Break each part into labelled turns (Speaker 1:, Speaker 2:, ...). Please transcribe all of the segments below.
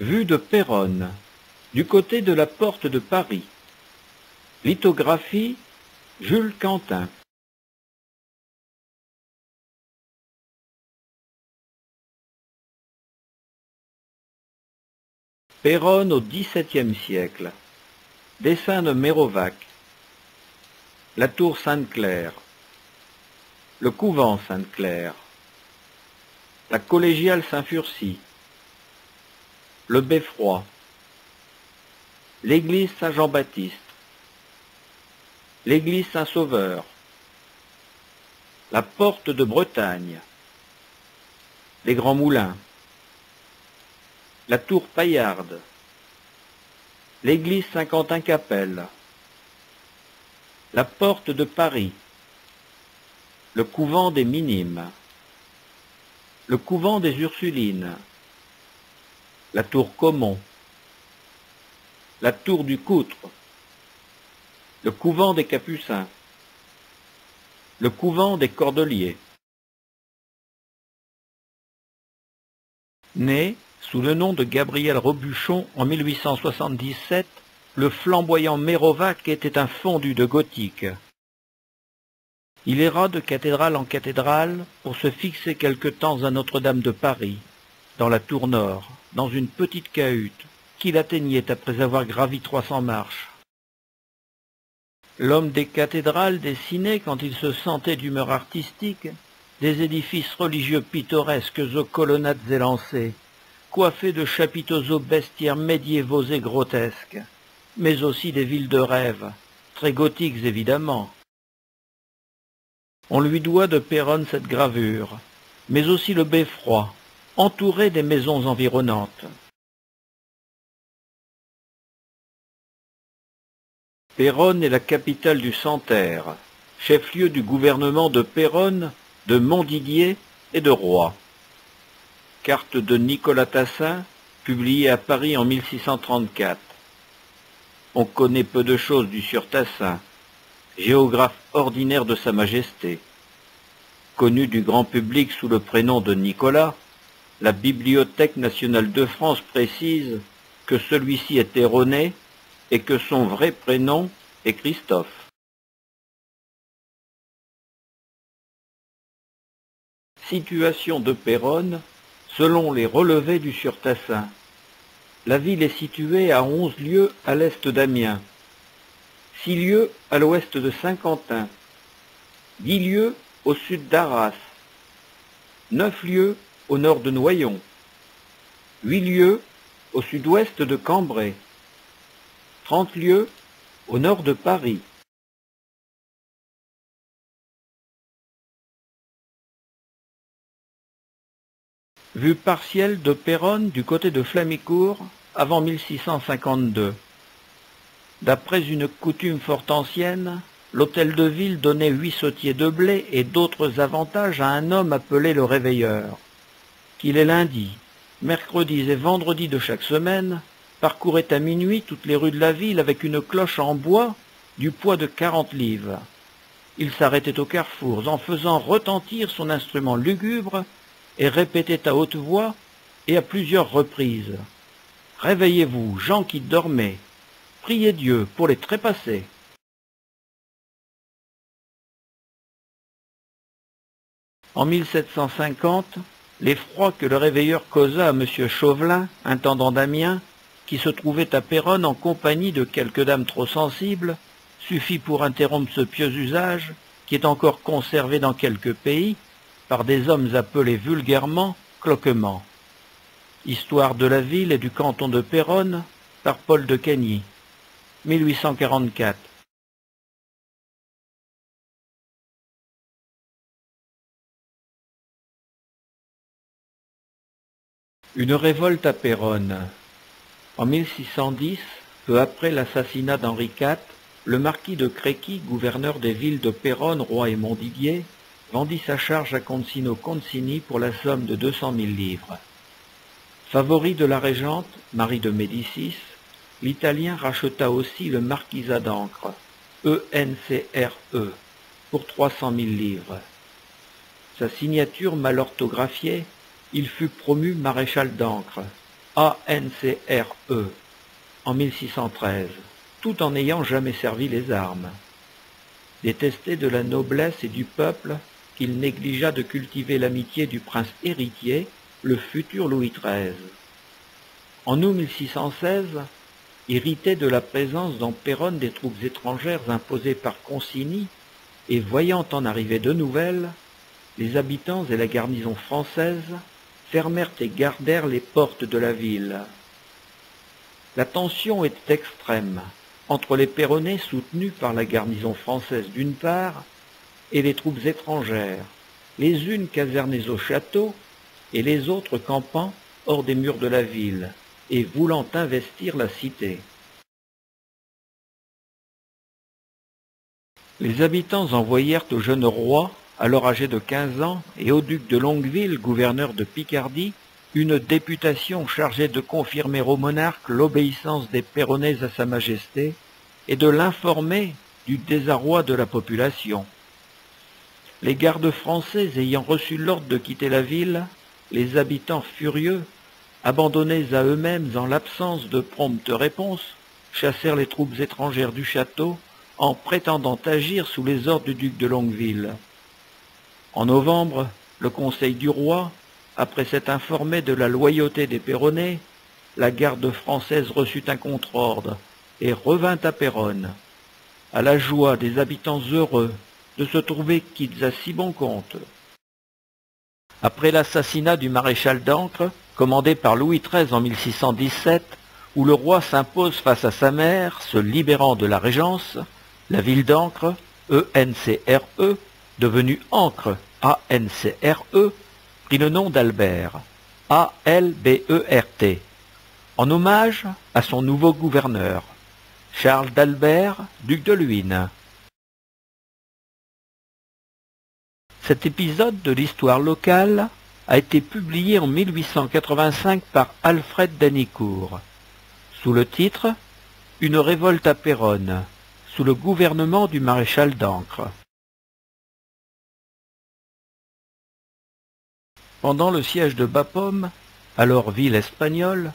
Speaker 1: Vue de Péronne, du côté de la porte de Paris. Lithographie Jules Quentin. Péronne au XVIIe siècle. Dessin de Mérovac. La tour Sainte-Claire. Le couvent Sainte-Claire. La collégiale Saint-Furcy. Le Beffroi. L'église Saint-Jean-Baptiste. L'église Saint-Sauveur. La porte de Bretagne. Les Grands Moulins. La tour Paillarde. L'église Saint-Quentin-Capelle. La porte de Paris. Le couvent des Minimes. Le couvent des Ursulines. La tour Comont. La tour du Coutre. Le couvent des Capucins. Le couvent des Cordeliers. Né sous le nom de Gabriel Robuchon en 1877, le flamboyant Mérovac était un fondu de gothique. Il erra de cathédrale en cathédrale pour se fixer quelque temps à Notre-Dame de Paris, dans la tour nord, dans une petite cahute, qu'il atteignait après avoir gravi trois cents marches. L'homme des cathédrales dessinait, quand il se sentait d'humeur artistique, des édifices religieux pittoresques aux colonnades élancées, coiffés de chapiteaux aux bestiaires médiévaux et grotesques, mais aussi des villes de rêve, très gothiques évidemment. On lui doit de Péronne cette gravure, mais aussi le beffroi, entouré des maisons environnantes. Péronne est la capitale du Santerre, chef-lieu du gouvernement de Péronne, de Montdidier et de Roy. Carte de Nicolas Tassin, publiée à Paris en 1634. On connaît peu de choses du sieur Tassin, géographe ordinaire de Sa Majesté. Connu du grand public sous le prénom de Nicolas, la Bibliothèque nationale de France précise que celui-ci est erroné et que son vrai prénom est Christophe. Situation de Péronne selon les relevés du Surtassin. La ville est située à onze lieues à l'est d'Amiens, six lieues à l'ouest de Saint-Quentin, dix lieues au sud d'Arras, neuf lieues au nord de Noyon, huit lieues au sud-ouest de Cambrai, trente lieues au nord de Paris. Vue partielle de Péronne du côté de Flamicourt avant 1652. D'après une coutume fort ancienne, l'hôtel de ville donnait huit sautiers de blé et d'autres avantages à un homme appelé le réveilleur, qui les lundis, mercredis et vendredis de chaque semaine parcourait à minuit toutes les rues de la ville avec une cloche en bois du poids de quarante livres. Il s'arrêtait aux carrefours en faisant retentir son instrument lugubre et répétait à haute voix et à plusieurs reprises. Réveillez-vous, gens qui dormez, priez Dieu pour les trépasser. En 1750, l'effroi que le réveilleur causa à M. Chauvelin, intendant d'Amiens, qui se trouvait à Péronne en compagnie de quelques dames trop sensibles, suffit pour interrompre ce pieux usage, qui est encore conservé dans quelques pays, par des hommes appelés vulgairement cloquements. Histoire de la ville et du canton de Péronne par Paul de Cagny, 1844. Une révolte à Péronne. En 1610, peu après l'assassinat d'Henri IV, le marquis de Créqui, gouverneur des villes de Péronne, Roy et Montdidier, vendit sa charge à Concino Concini pour la somme de deux cent mille livres. Favori de la régente, Marie de Médicis, l'Italien racheta aussi le marquisat d'Ancre, ENCRE, pour trois cent mille livres. Sa signature mal orthographiée, il fut promu maréchal d'Ancre, ANCRE en 1613, tout en n'ayant jamais servi les armes. Détesté de la noblesse et du peuple, il négligea de cultiver l'amitié du prince héritier, le futur Louis XIII. En août 1616, irrité de la présence dans Péronne des troupes étrangères imposées par Consigny, et voyant en arriver de nouvelles, les habitants et la garnison française fermèrent et gardèrent les portes de la ville. La tension était extrême entre les Péronnais soutenus par la garnison française d'une part et les troupes étrangères, les unes casernées au château et les autres campant hors des murs de la ville et voulant investir la cité. Les habitants envoyèrent au jeune roi, alors âgé de quinze ans, et au duc de Longueville, gouverneur de Picardie, une députation chargée de confirmer au monarque l'obéissance des Péronnais à sa majesté et de l'informer du désarroi de la population. Les gardes français ayant reçu l'ordre de quitter la ville, les habitants furieux, abandonnés à eux-mêmes en l'absence de prompte réponse, chassèrent les troupes étrangères du château en prétendant agir sous les ordres du duc de Longueville. En novembre, le conseil du roi, après s'être informé de la loyauté des Péronnais, la garde française reçut un contre-ordre et revint à Péronne, à la joie des habitants heureux de se trouver quittes à si bon compte. Après l'assassinat du maréchal d'Ancre, commandé par Louis XIII en 1617, où le roi s'impose face à sa mère, se libérant de la régence, la ville d'Ancre, ENCRE, devenue Ancre, ANCRE, prit le nom d'Albert, A-L-B-E-R-T, en hommage à son nouveau gouverneur, Charles d'Albert, duc de Luynes. Cet épisode de l'histoire locale a été publié en 1885 par Alfred Danicourt, sous le titre Une révolte à Péronne, sous le gouvernement du maréchal d'Ancre. Pendant le siège de Bapaume, alors ville espagnole,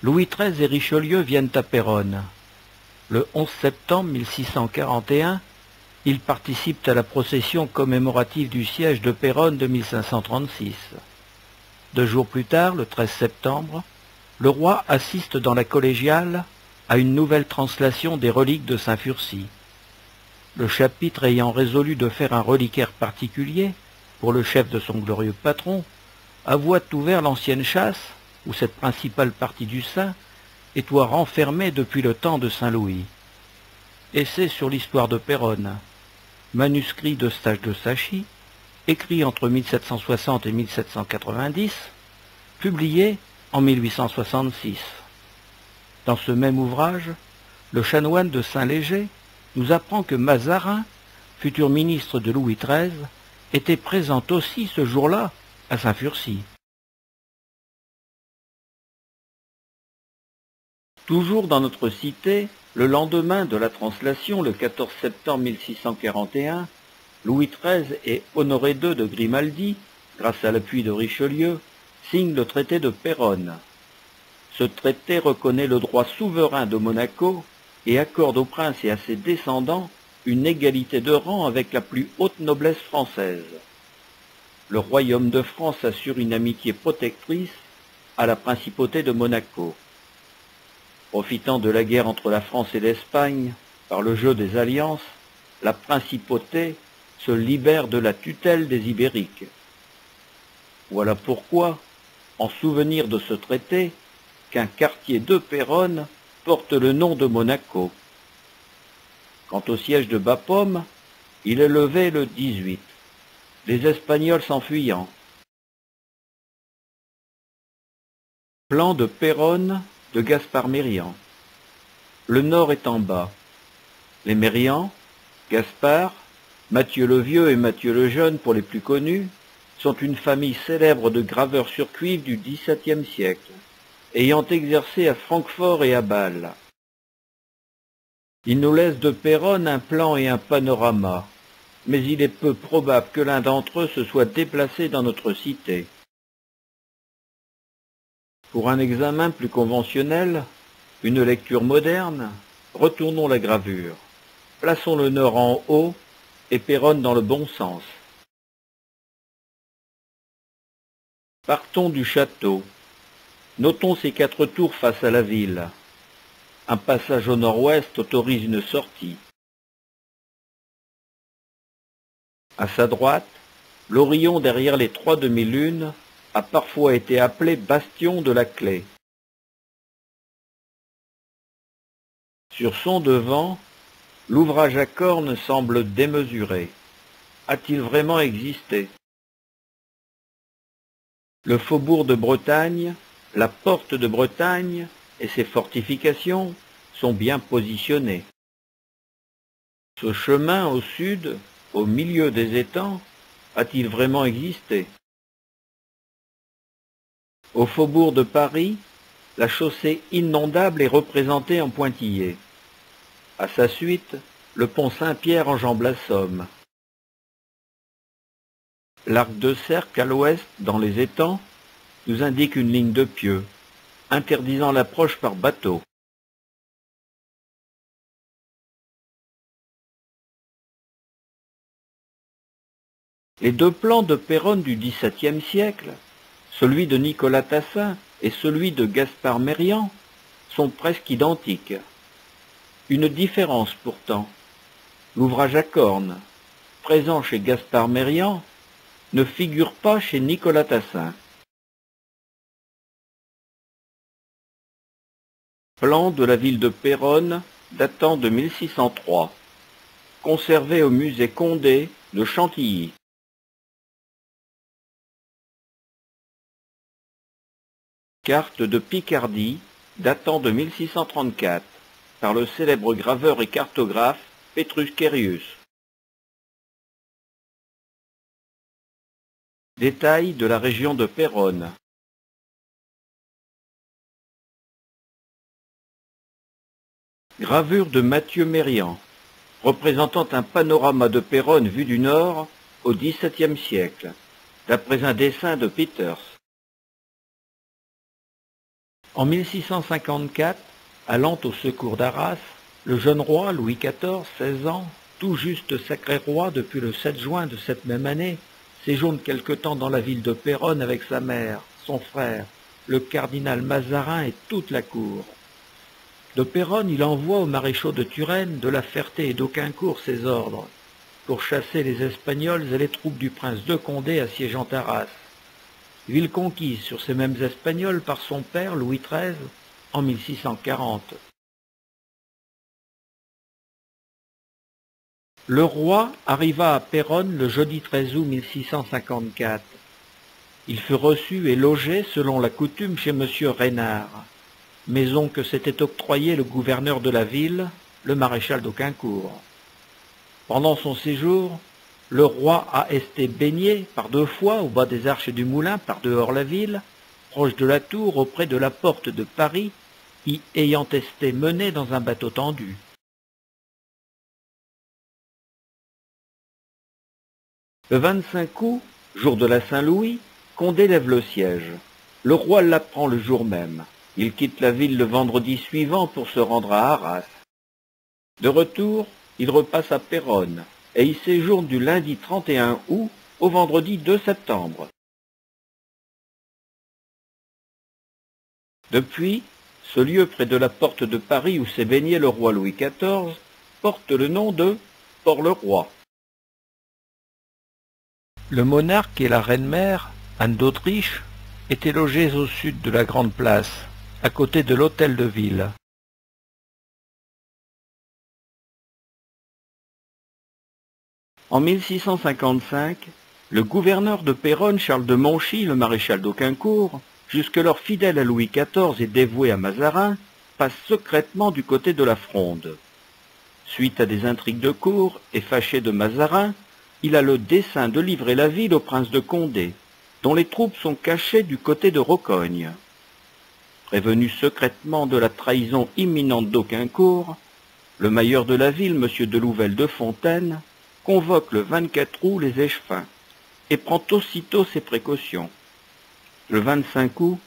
Speaker 1: Louis XIII et Richelieu viennent à Péronne. Le 11 septembre 1641, ils participent à la procession commémorative du siège de Péronne de 1536. Deux jours plus tard, le 13 septembre, le roi assiste dans la collégiale à une nouvelle translation des reliques de Saint-Furcy. Le chapitre ayant résolu de faire un reliquaire particulier pour le chef de son glorieux patron, avoua ouvert l'ancienne chasse, où cette principale partie du saint étoit renfermée depuis le temps de Saint Louis. Essai sur l'histoire de Péronne, manuscrit de Stage de Sachi, écrit entre 1760 et 1790, publié en 1866. Dans ce même ouvrage, le chanoine de Saint-Léger nous apprend que Mazarin, futur ministre de Louis XIII, était présent aussi ce jour-là Toujours dans notre cité, le lendemain de la translation, le 14 septembre 1641, Louis XIII et Honoré II de Grimaldi, grâce à l'appui de Richelieu, signent le traité de Péronne. Ce traité reconnaît le droit souverain de Monaco et accorde au prince et à ses descendants une égalité de rang avec la plus haute noblesse française. Le royaume de France assure une amitié protectrice à la principauté de Monaco. Profitant de la guerre entre la France et l'Espagne, par le jeu des alliances, la principauté se libère de la tutelle des Ibériques. Voilà pourquoi, en souvenir de ce traité, qu'un quartier de Péronne porte le nom de Monaco. Quant au siège de Bapaume, il est levé le 18, les Espagnols s'enfuyant. Plan de Péronne de Gaspard Mérian. Le nord est en bas. Les Mérians, Gaspard, Mathieu le Vieux et Mathieu le Jeune pour les plus connus, sont une famille célèbre de graveurs sur cuivre du XVIIe siècle, ayant exercé à Francfort et à Bâle. Ils nous laissent de Péronne un plan et un panorama, mais il est peu probable que l'un d'entre eux se soit déplacé dans notre cité. Pour un examen plus conventionnel, une lecture moderne, retournons la gravure. Plaçons le nord en haut et Péronne dans le bon sens. Partons du château. Notons ces quatre tours face à la ville. Un passage au nord-ouest autorise une sortie. À sa droite, l'Orion derrière les trois demi-lunes a parfois été appelé bastion de la clé. Sur son devant, l'ouvrage à cornes semble démesuré. A-t-il vraiment existé? Le faubourg de Bretagne, la porte de Bretagne et ses fortifications sont bien positionnés. Ce chemin au sud, au milieu des étangs, a-t-il vraiment existé? Au faubourg de Paris, la chaussée inondable est représentée en pointillé. À sa suite, le pont Saint-Pierre enjambe la Somme. L'arc de cercle à l'ouest, dans les étangs, nous indique une ligne de pieux, interdisant l'approche par bateau. Les deux plans de Péronne du XVIIe siècle, celui de Nicolas Tassin et celui de Gaspard Mérian, sont presque identiques. Une différence pourtant. L'ouvrage à cornes, présent chez Gaspard Mérian, ne figure pas chez Nicolas Tassin. Plan de la ville de Péronne datant de 1603, conservé au musée Condé de Chantilly. Carte de Picardie datant de 1634 par le célèbre graveur et cartographe Petrus Kerius. Détails de la région de Péronne. Gravure de Mathieu Mérian, représentant un panorama de Péronne vu du nord au XVIIe siècle, d'après un dessin de Peters. En 1654, Allant au secours d'Arras, le jeune roi Louis XIV, 16 ans, tout juste sacré roi depuis le 7 juin de cette même année, séjourne quelque temps dans la ville de Péronne avec sa mère, son frère, le cardinal Mazarin et toute la cour. De Péronne, il envoie aux maréchaux de Turenne, de la Ferté et d'Auquincourt ses ordres, pour chasser les Espagnols et les troupes du prince de Condé assiégeant Arras. Ville conquise sur ces mêmes Espagnols par son père Louis XIII en 1640. Le roi arriva à Péronne le jeudi 13 août 1654. Il fut reçu et logé selon la coutume chez M. Reynard, maison que s'était octroyée le gouverneur de la ville, le maréchal d'Auquincourt. Pendant son séjour, le roi a été baigné par deux fois au bas des arches du moulin par dehors la ville, proche de la tour auprès de la porte de Paris y ayant été mené dans un bateau tendu. Le 25 août, jour de la Saint-Louis, Condé lève le siège. Le roi l'apprend le jour même. Il quitte la ville le vendredi suivant pour se rendre à Arras. De retour, il repasse à Péronne et y séjourne du lundi 31 août au vendredi 2 septembre. Depuis, ce lieu près de la porte de Paris où s'est baigné le roi Louis XIV porte le nom de Port-le-Roi. Le monarque et la reine-mère, Anne d'Autriche, étaient logés au sud de la Grande Place, à côté de l'hôtel de ville. En 1655, le gouverneur de Péronne, Charles de Monchy, le maréchal d'Auquincourt, jusque-lors fidèle à Louis XIV et dévoué à Mazarin, passe secrètement du côté de la Fronde. Suite à des intrigues de cour et fâché de Mazarin, il a le dessein de livrer la ville au prince de Condé, dont les troupes sont cachées du côté de Rocogne. Prévenu secrètement de la trahison imminente d'Auquincourt, le mailleur de la ville, M. de Louvel de Fontaine, convoque le 24 août les échevins et prend aussitôt ses précautions. Le 25 août,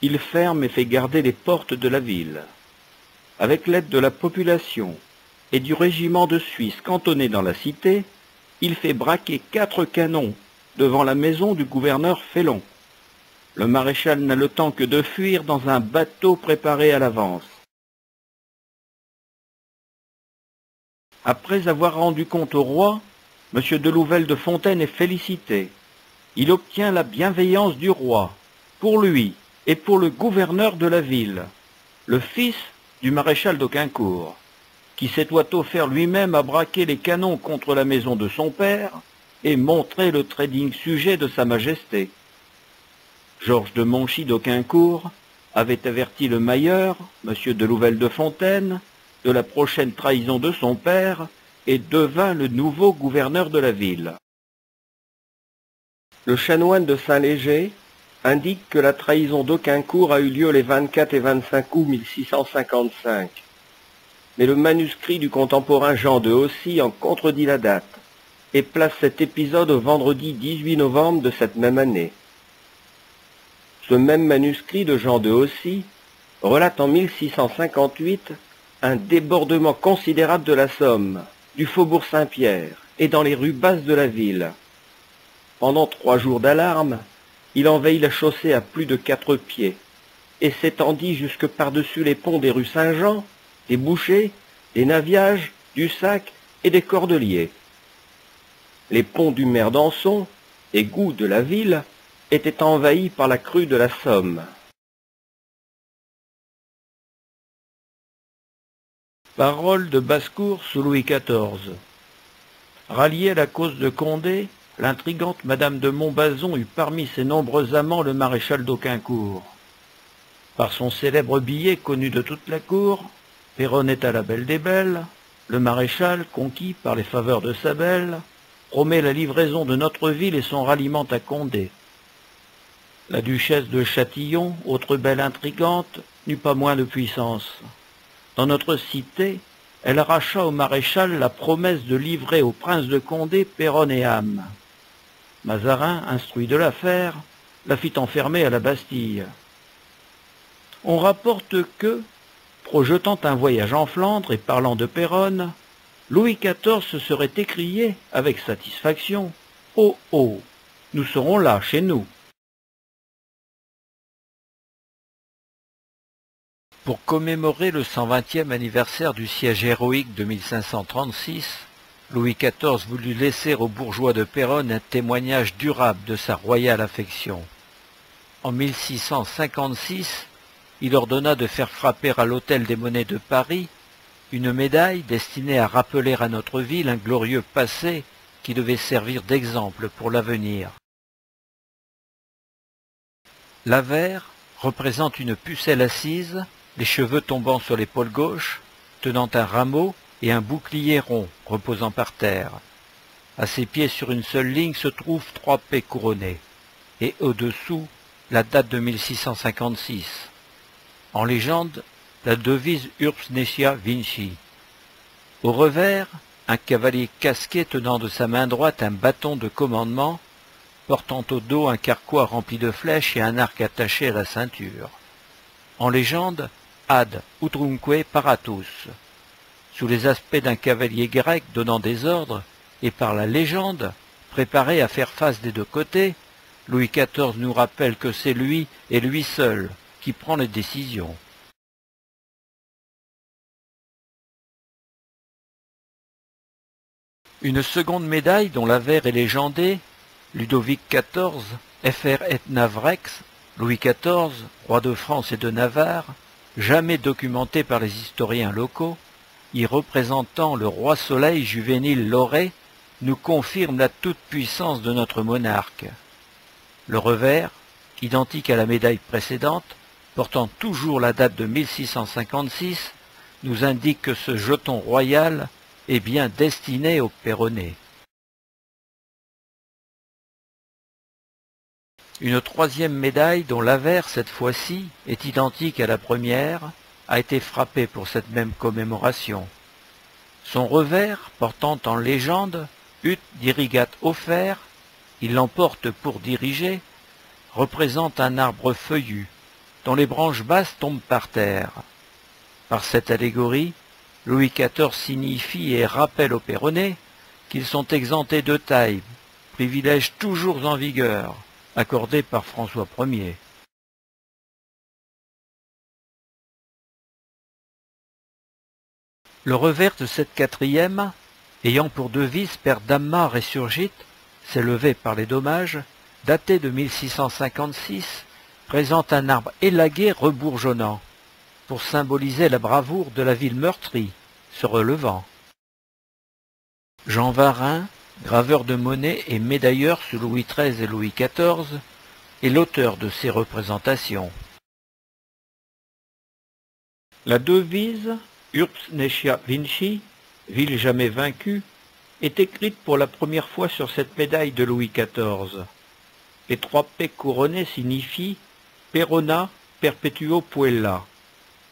Speaker 1: il ferme et fait garder les portes de la ville. Avec l'aide de la population et du régiment de Suisse cantonné dans la cité, il fait braquer quatre canons devant la maison du gouverneur Félon. Le maréchal n'a le temps que de fuir dans un bateau préparé à l'avance. Après avoir rendu compte au roi, M. de Louvel de Fontaine est félicité. Il obtient la bienveillance du roi, pour lui et pour le gouverneur de la ville, le fils du maréchal d'Auquincourt, qui s'est offert lui-même à braquer les canons contre la maison de son père et montrer le trading sujet de sa majesté. Georges de Monchy d'Auquincourt avait averti le mailleur, M. de Louvel de Fontaine, de la prochaine trahison de son père et devint le nouveau gouverneur de la ville. Le chanoine de Saint-Léger indique que la trahison d'Auquincourt a eu lieu les 24 et 25 août 1655. Mais le manuscrit du contemporain Jean de Haussy en contredit la date et place cet épisode au vendredi 18 novembre de cette même année. Ce même manuscrit de Jean de Haussy relate en 1658 un débordement considérable de la Somme, du faubourg Saint-Pierre et dans les rues basses de la ville. Pendant trois jours d'alarme, il envahit la chaussée à plus de quatre pieds et s'étendit jusque par-dessus les ponts des rues Saint-Jean, des Bouchers, des Naviages, du Sac et des Cordeliers. Les ponts du Merdanson, égouts de la ville, étaient envahis par la crue de la Somme. Parole de Basse-Cour sous Louis XIV. Rallié à la cause de Condé, l'intrigante Madame de Montbazon eut parmi ses nombreux amants le maréchal d'Auquincourt. Par son célèbre billet connu de toute la cour, à la belle des belles, le maréchal, conquis par les faveurs de sa belle, promet la livraison de notre ville et son ralliement à Condé. La duchesse de Châtillon, autre belle intrigante, n'eut pas moins de puissance. Dans notre cité, elle arracha au maréchal la promesse de livrer au prince de Condé Péronne et âme. Mazarin, instruit de l'affaire, la fit enfermer à la Bastille. On rapporte que, projetant un voyage en Flandre et parlant de Péronne, Louis XIV se serait écrié avec satisfaction Oh oh, nous serons là chez nous. Pour commémorer le 120e anniversaire du siège héroïque de 1536, Louis XIV voulut laisser aux bourgeois de Péronne un témoignage durable de sa royale affection. En 1656, il ordonna de faire frapper à l'Hôtel des Monnaies de Paris une médaille destinée à rappeler à notre ville un glorieux passé qui devait servir d'exemple pour l'avenir. L'avers représente une pucelle assise les cheveux tombant sur l'épaule gauche, tenant un rameau et un bouclier rond reposant par terre. À ses pieds sur une seule ligne se trouvent trois paix couronnées, et au-dessous la date de 1656. En légende, la devise Urbs Necia Vinci. Au revers, un cavalier casqué tenant de sa main droite un bâton de commandement, portant au dos un carquois rempli de flèches et un arc attaché à la ceinture. En légende, ad paratus, sous les aspects d'un cavalier grec donnant des ordres, et par la légende, préparé à faire face des deux côtés, Louis XIV nous rappelle que c'est lui et lui seul qui prend les décisions. Une seconde médaille dont l'avers est légendé, Ludovic XIV, FR et Navrex, Louis XIV, roi de France et de Navarre, jamais documenté par les historiens locaux, y représentant le roi soleil juvénile Loré, nous confirme la toute-puissance de notre monarque. Le revers, identique à la médaille précédente, portant toujours la date de 1656, nous indique que ce jeton royal est bien destiné au Péronné. Une troisième médaille, dont l'avers cette fois-ci est identique à la première, a été frappée pour cette même commémoration. Son revers, portant en légende Ut dirigat offert, il l'emporte pour diriger, représente un arbre feuillu, dont les branches basses tombent par terre. Par cette allégorie, Louis XIV signifie et rappelle aux Péronnais qu'ils sont exemptés de taille, privilège toujours en vigueur, accordé par François Ier. Le revers de cette quatrième, ayant pour devise Per Damma Resurgit, s'élevé par les dommages, daté de 1656, présente un arbre élagué rebourgeonnant, pour symboliser la bravoure de la ville meurtrie, se relevant. Jean Varin, graveur de monnaie et médailleur sous Louis XIII et Louis XIV, est l'auteur de ces représentations. La devise Urbs Necia Vinci, ville jamais vaincue, est écrite pour la première fois sur cette médaille de Louis XIV. Les trois P couronnés signifient Perona perpetuo puella,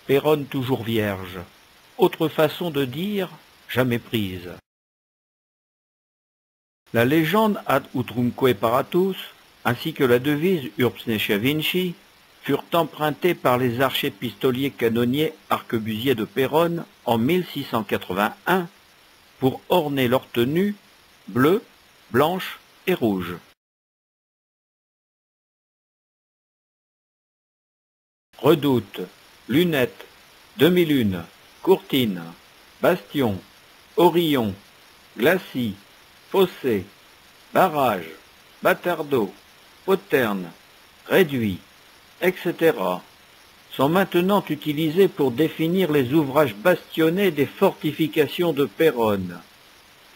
Speaker 1: Péronne toujours vierge. Autre façon de dire jamais prise. La légende ad utrumque paratus, ainsi que la devise Urbs Vinci, furent empruntées par les archépistoliers canonniers arquebusiers de Péronne en 1681 pour orner leur tenue bleue, blanche et rouge. Redoute, lunettes, demi-lune, courtine, bastion, orillon, glacis, fossé, barrage, bâtardot, poterne, réduit, etc., sont maintenant utilisés pour définir les ouvrages bastionnés des fortifications de Péronne,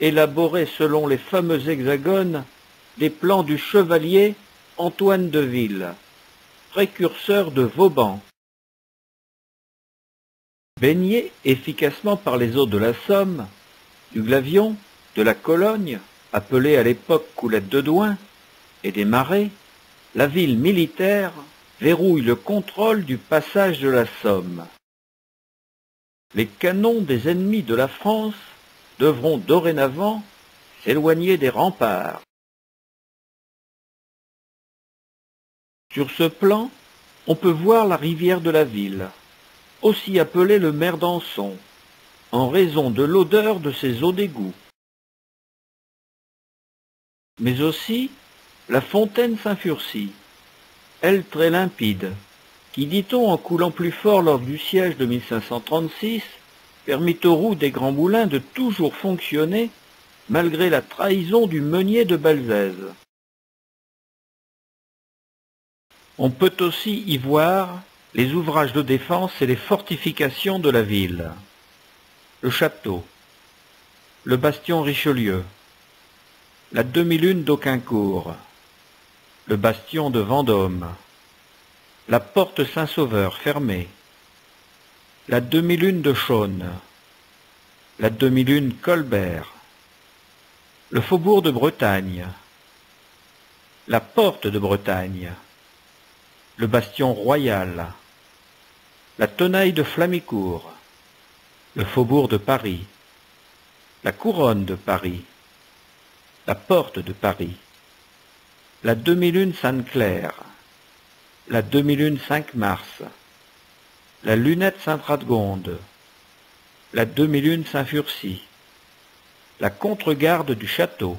Speaker 1: élaborés selon les fameux hexagones des plans du chevalier Antoine de Ville, précurseur de Vauban. Baigné efficacement par les eaux de la Somme, du Glavion, de la Cologne, appelée à l'époque Coulette de Douin, et des Marais, la ville militaire verrouille le contrôle du passage de la Somme. Les canons des ennemis de la France devront dorénavant s'éloigner des remparts. Sur ce plan, on peut voir la rivière de la ville, aussi appelée le Merdanson, en raison de l'odeur de ses eaux d'égout mais aussi la fontaine Saint-Furcy, elle très limpide, qui, dit-on, en coulant plus fort lors du siège de 1536, permit aux roues des grands moulins de toujours fonctionner malgré la trahison du meunier de Belzèze. On peut aussi y voir les ouvrages de défense et les fortifications de la ville. Le château, le bastion Richelieu, la demi-lune d'Aucuncourt, le bastion de Vendôme, la porte Saint-Sauveur fermée, la demi-lune de Chaune, la demi-lune Colbert, le faubourg de Bretagne, la porte de Bretagne, le bastion royal, la tenaille de Flamicourt, le faubourg de Paris, la couronne de Paris, la porte de Paris, la demi-lune Sainte-Claire, la demi-lune 5 mars, la lunette Sainte-Radegonde, la demi-lune Saint-Furcy, la contre-garde du château,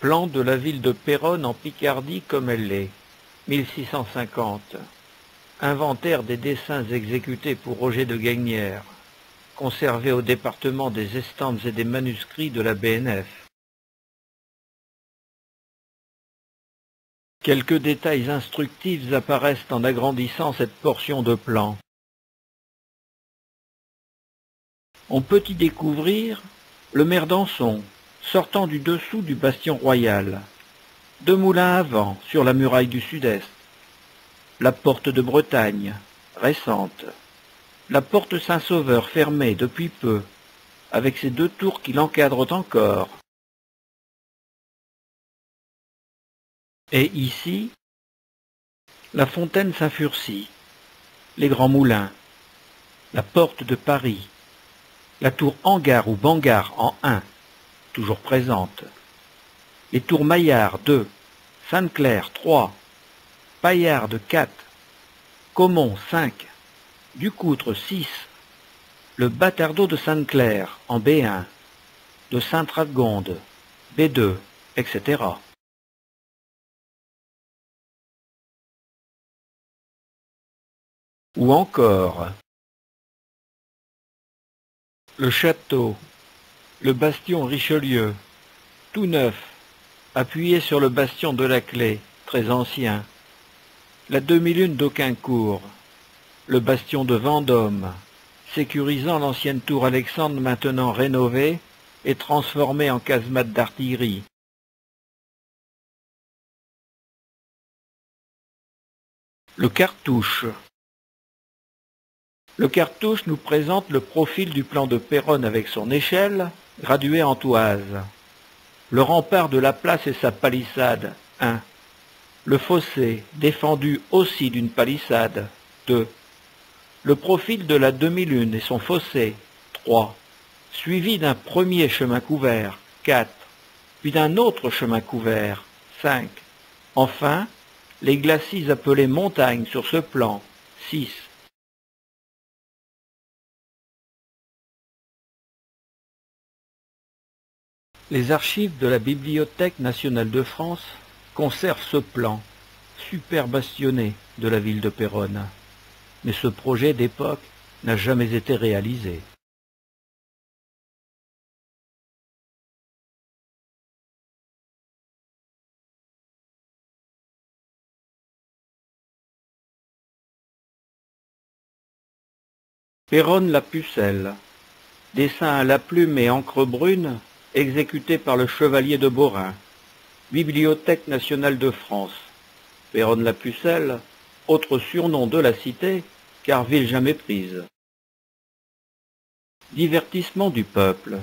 Speaker 1: Plan de la ville de Péronne en Picardie comme elle l'est. 1650. Inventaire des dessins exécutés pour Roger de Gagnères. Conservé au département des estampes et des manuscrits de la BNF. Quelques détails instructifs apparaissent en agrandissant cette portion de plan. On peut y découvrir le Merdanson, sortant du dessous du bastion royal, deux moulins à vent sur la muraille du sud-est, la porte de Bretagne, récente, la porte Saint-Sauveur fermée depuis peu, avec ses deux tours qui l'encadrent encore. Et ici, la fontaine Saint-Furcy, les grands moulins, la porte de Paris, la tour Hangar ou Bangar en 1, toujours présente, les tours Maillard 2, Sainte-Claire 3, Paillard 4, Comont 5, Ducoutre 6, le Bâtardot de Sainte-Claire en B1, de Sainte-Radegonde, B2, etc. Ou encore le château, le bastion Richelieu, tout neuf, appuyé sur le bastion de la Clé, très ancien, la demi-lune d'Auquincourt, le bastion de Vendôme, sécurisant l'ancienne tour Alexandre maintenant rénovée et transformée en casemate d'artillerie. Le cartouche. Le cartouche nous présente le profil du plan de Péronne avec son échelle, graduée en toise. Le rempart de la place et sa palissade, 1. Le fossé, défendu aussi d'une palissade, 2 le profil de la demi-lune et son fossé, 3, suivi d'un premier chemin couvert, 4, puis d'un autre chemin couvert, 5. Enfin, les glacis appelés montagnes sur ce plan, 6. Les archives de la Bibliothèque nationale de France conservent ce plan, super bastionné, de la ville de Péronne mais ce projet d'époque n'a jamais été réalisé. Péronne la pucelle, dessin à la plume et encre brune, exécuté par le chevalier de Borin, Bibliothèque nationale de France. Péronne la pucelle, autre surnom de la cité, car ville jamais prise. Divertissement du peuple.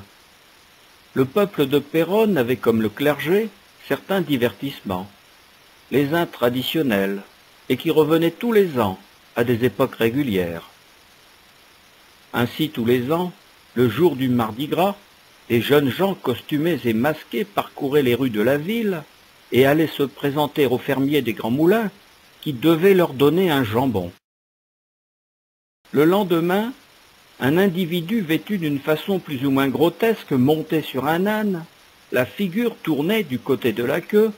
Speaker 1: Le peuple de Péronne avait comme le clergé certains divertissements, les uns traditionnels, et qui revenaient tous les ans à des époques régulières. Ainsi tous les ans, le jour du Mardi Gras, les jeunes gens costumés et masqués parcouraient les rues de la ville et allaient se présenter aux fermiers des grands moulins qui devait leur donner un jambon. Le lendemain, un individu vêtu d'une façon plus ou moins grotesque montait sur un âne, la figure tournée du côté de la queue,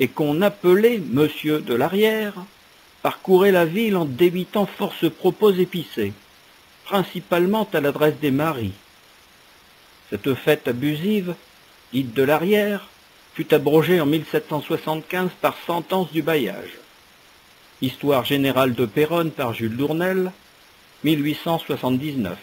Speaker 1: et qu'on appelait Monsieur de l'arrière, parcourait la ville en débitant force propos épicés, principalement à l'adresse des maris. Cette fête abusive, dite de l'arrière, fut abrogée en 1775 par sentence du bailliage. Histoire générale de Péronne par Jules Dournel, 1879.